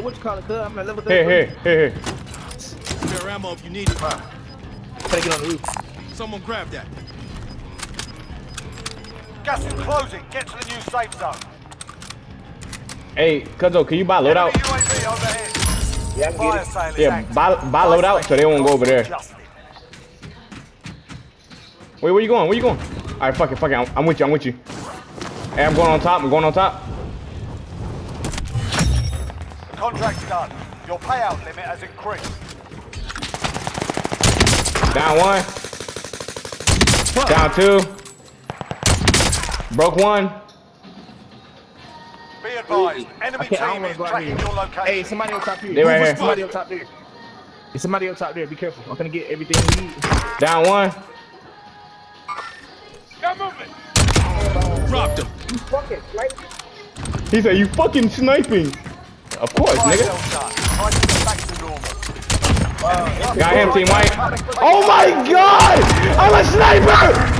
What you call it. I'm at level Here, 30. here, here, here. Spare ammo if you need it. Gotta get on the roof. Someone grab that. Gas is closing. Get to the new safe zone. Hey, Cuzzo, can you buy loadout? Yeah, I can Fire get it. sale Yeah, buy, buy loadout so they won't go over there. Wait, where you going? Where you going? All right, fuck it, fuck it. I'm, I'm with you. I'm with you. Hey, I'm going on top. I'm going on top. The contract's done. Your payout limit has increased. Down one. Down two. Broke one. Be advised, I enemy can't, I don't team is go tracking here. your location. Hey, somebody on top here. They right here. Somebody on top there. There's somebody on top there. Be careful. I'm gonna get everything we need. Down one. Dropped him. You fucking like He said, you fucking sniping. Of course, nigga. Got him, Team White. Oh my god! I'm a sniper!